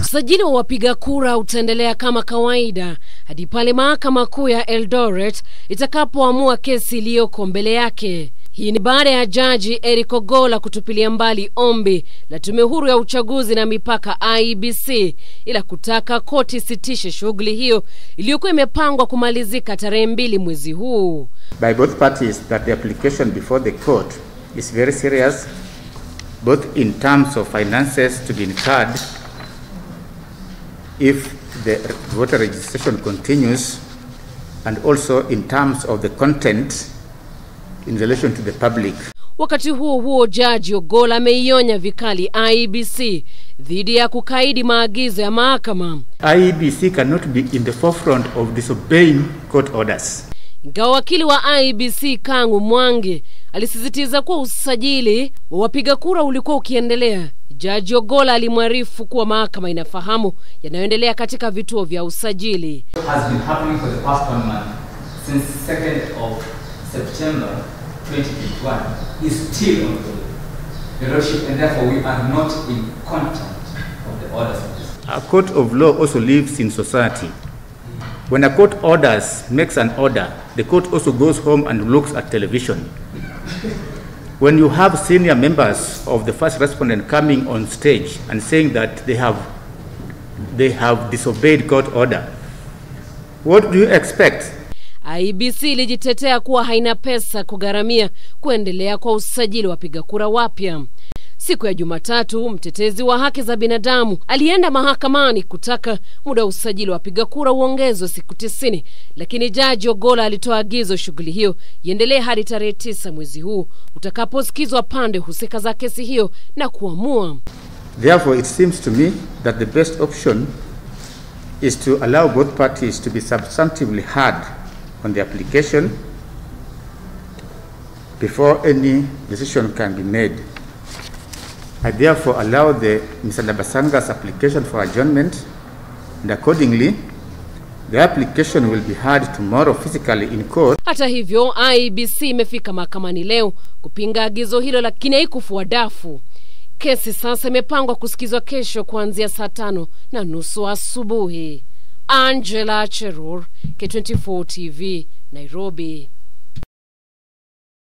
Usajili wa wapiga kura utaendelea kama kawaida hadi pale mahakama kuu ya Eldoret itakapoamua kesi iliyoko mbele yake. Hii ni baada ya jaji Eric Ogola kutupilia mbali ombi la tume huru ya uchaguzi na mipaka IEBC, ila kutaka koti isitishe shughuli hiyo iliyokuwa imepangwa kumalizika tarehe mbili mwezi huu. by both parties that the application before the court is very serious, both in terms of finances to be incurred if the voter registration continues, and also in terms of the content in relation to the public. Wakati huo huo, jaji Ogola ameionya vikali IBC dhidi ya kukaidi maagizo ya mahakama. IEBC cannot be in the forefront of disobeying court orders. Ingawa wakili wa IBC Kang'u Mwangi alisisitiza kuwa usajili wa wapiga kura ulikuwa ukiendelea, jaji Ogola alimwarifu kuwa mahakama inafahamu yanayoendelea katika vituo vya usajili. has been happening for the past one month since 2nd of September 2021 is still ongoing. Your Lordship, and therefore we are not in contempt of the orders of this. A court of law also lives in society. When a court orders, makes an order, the court also goes home and looks at television. When you have senior members of the first respondent coming on stage and saying that they have, they have disobeyed god order, what do you expect? IEBC ilijitetea kuwa haina pesa kugharamia kuendelea kwa usajili wa wapiga kura wapya. Siku ya Jumatatu, mtetezi wa haki za binadamu alienda mahakamani kutaka muda wa usajili wa wapiga kura uongezwe siku tisini, lakini jaji Ogola alitoa agizo shughuli hiyo iendelee hadi tarehe tisa mwezi huu utakaposikizwa pande husika za kesi hiyo na kuamua. Therefore, it seems to me that the best option is to allow both parties to be substantively heard on the application before any decision can be made. I therefore allow the Mr. Labasanga's application for adjournment and accordingly the application will be heard tomorrow physically in court Hata hivyo, ibc imefika mahakamani leo kupinga agizo hilo, lakini haikufua dafu. Kesi sasa imepangwa kusikizwa kesho kuanzia saa tano na nusu asubuhi. Angela Cherur, K24 TV, Nairobi.